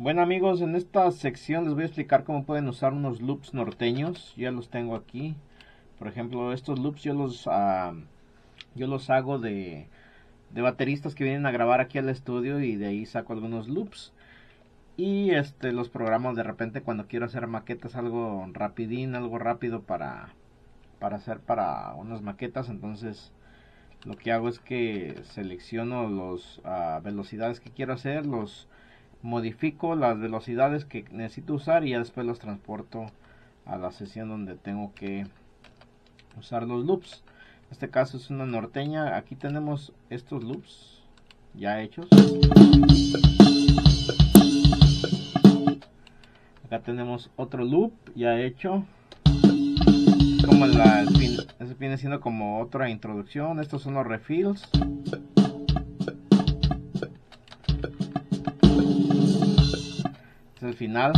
Bueno amigos, en esta sección les voy a explicar cómo pueden usar unos loops norteños. Ya los tengo aquí. Por ejemplo, estos loops yo los, uh, yo los hago de, de bateristas que vienen a grabar aquí al estudio y de ahí saco algunos loops. Y este los programo de repente cuando quiero hacer maquetas algo rapidín, algo rápido para, para hacer para unas maquetas. Entonces lo que hago es que selecciono las uh, velocidades que quiero hacer, los modifico las velocidades que necesito usar y ya después los transporto a la sesión donde tengo que usar los loops. En este caso es una norteña. Aquí tenemos estos loops ya hechos. Acá tenemos otro loop ya hecho. Como la, viene siendo como otra introducción. Estos son los refills el final.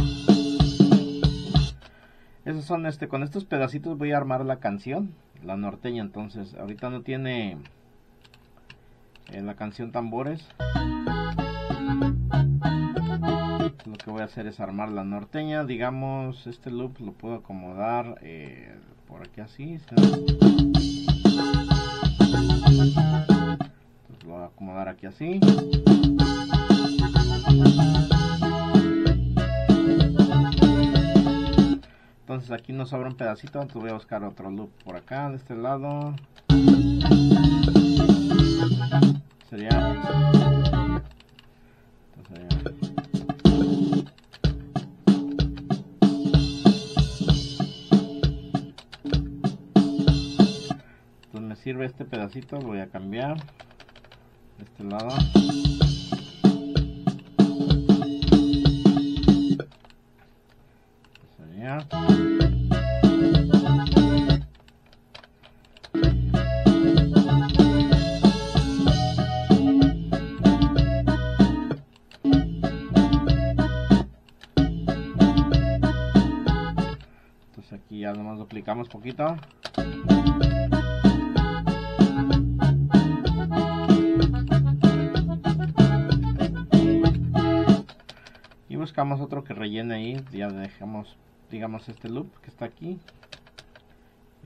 Esos son este, con estos pedacitos voy a armar la canción, la norteña, entonces ahorita no tiene en la canción tambores. Lo que voy a hacer es armar la norteña, digamos, este loop lo puedo acomodar eh, por aquí así. lo voy a acomodar aquí así. Aquí nos sobra un pedacito. Entonces voy a buscar otro loop por acá de este lado. Sería me sirve este pedacito lo voy a cambiar de este lado duplicamos poquito. Y buscamos otro que rellene ahí ya dejamos digamos este loop que está aquí.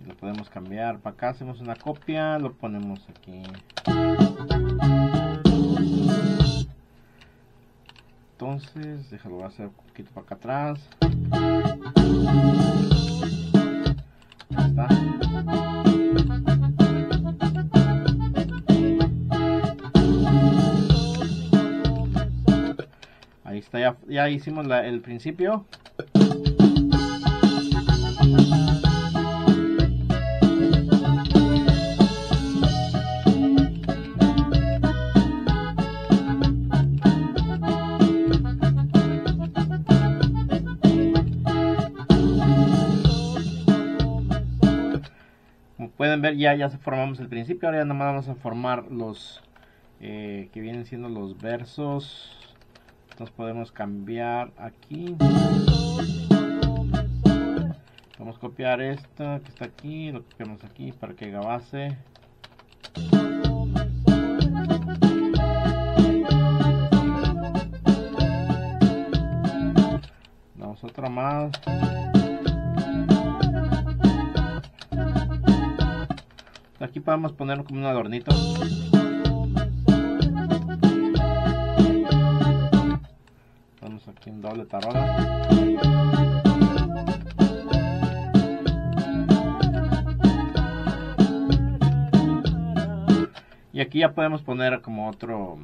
Y lo podemos cambiar. Para acá hacemos una copia lo ponemos aquí. Entonces déjalo hacer un poquito para acá atrás Ahí está, ya, ya hicimos la, el principio. Pueden ver ya, ya formamos el principio, ahora ya nomás vamos a formar los eh, que vienen siendo los versos. Entonces podemos cambiar aquí. Vamos a copiar esto que está aquí, lo copiamos aquí para que haga base. Damos otra más. Aquí podemos poner como un adornito. Ponemos aquí un doble tarola. Y aquí ya podemos poner como otro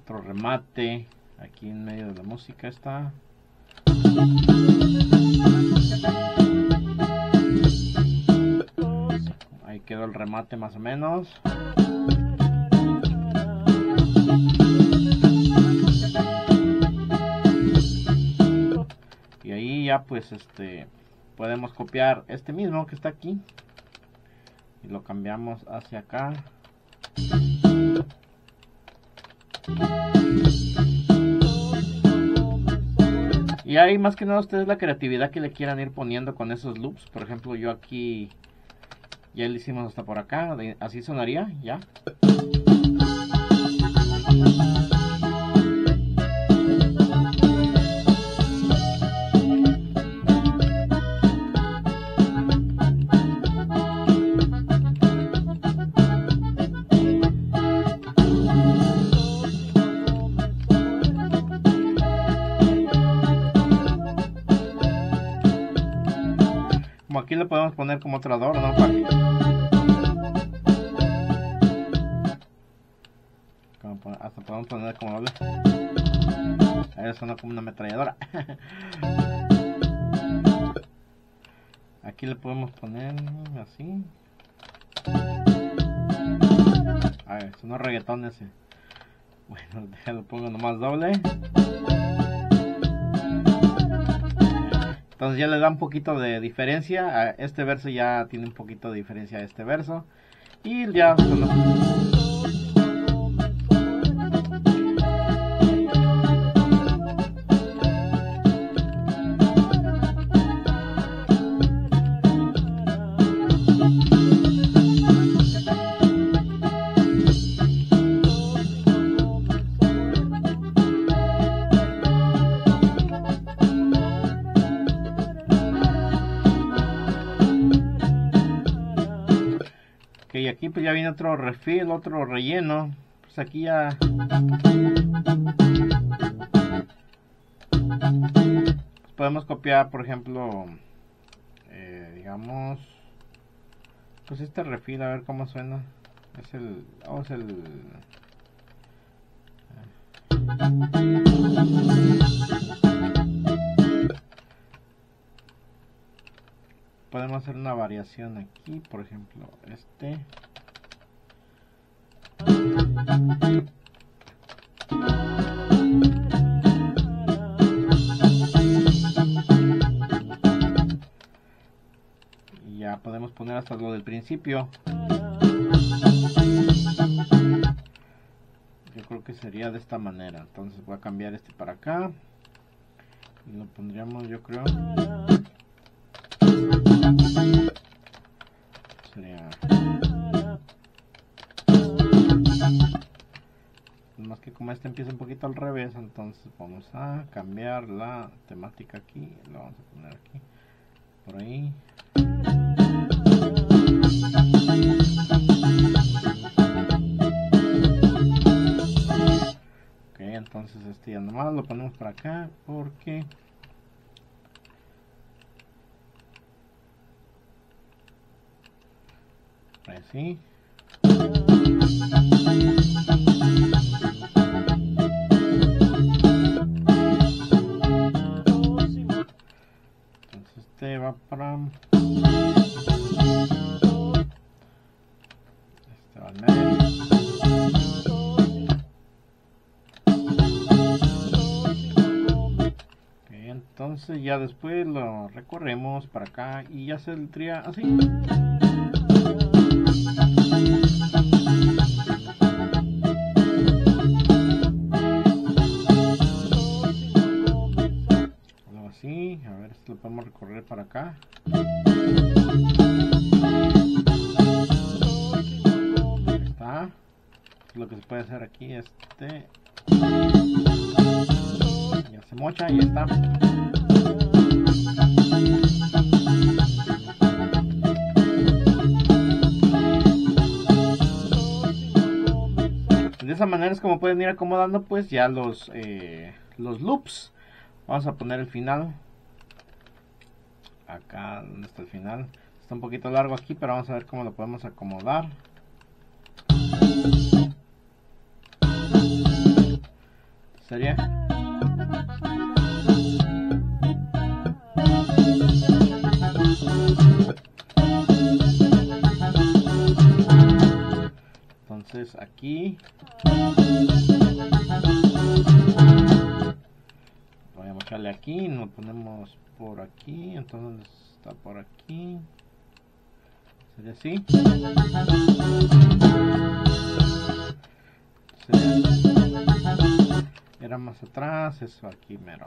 otro remate aquí en medio de la música está. Quedó el remate más o menos. Y ahí ya pues este podemos copiar este mismo que está aquí y lo cambiamos hacia acá. Y ahí más que nada ustedes la creatividad que le quieran ir poniendo con esos loops. Por ejemplo, yo aquí ya lo hicimos hasta por acá. Así sonaría, ya. Podemos poner como otro adorno pon- hasta podemos poner como doble. Ahí suena como una ametralladora. Aquí le podemos poner así. A ver sonó reggaetón ese. Bueno déjalo pongo nomás doble entonces ya le da un poquito de diferencia. a Este verso ya tiene un poquito de diferencia a este verso. Y ya Ok, ya viene otro refil, otro relleno. Pues aquí ya... Podemos copiar, por ejemplo, eh, digamos... Pues este refil, a ver cómo suena. Es el... Oh, es el... Podemos hacer una variación aquí, por ejemplo, este. Ya podemos poner hasta lo del principio. Yo creo que sería de esta manera. Entonces voy a cambiar este para acá. Y lo pondríamos, yo creo. Sería. Que como este empieza un poquito al revés, entonces vamos a cambiar la temática aquí. Lo vamos a poner aquí. Por ahí. Ok, entonces este ya nomás lo ponemos para acá porque así este va para este va al medio entonces ya después lo recorremos para acá y ya saldría así. Recorrer para acá. Está. Lo que se puede hacer aquí, este. Ya se mocha y está. De esa manera es como pueden ir acomodando pues ya los, eh, los loops. Vamos a poner el final. Acá, donde está el final? Está un poquito largo aquí, pero vamos a ver cómo lo podemos acomodar. Sería. Entonces aquí aquí, nos ponemos por aquí, entonces está por aquí. Sería así. Era más atrás, eso aquí mero.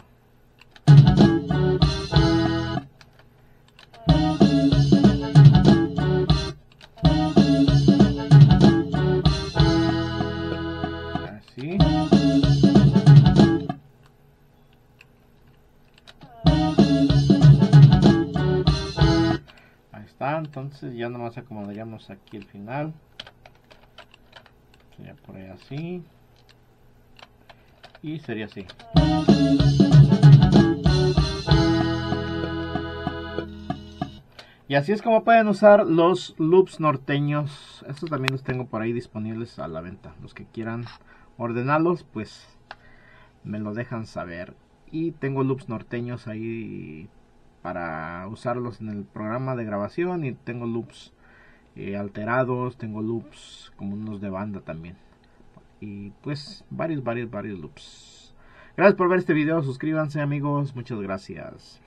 Entonces ya nomás acomodaríamos aquí el final. Sería por ahí así. Y sería así. Y así es como pueden usar los loops norteños. Estos también los tengo por ahí disponibles a la venta. Los que quieran ordenarlos, pues me lo dejan saber. Y tengo loops norteños ahí para usarlos en el programa de grabación. Y tengo loops eh, alterados, tengo loops como unos de banda también. Y pues varios, varios, varios loops. Gracias por ver este video. Suscríbanse amigos. Muchas gracias.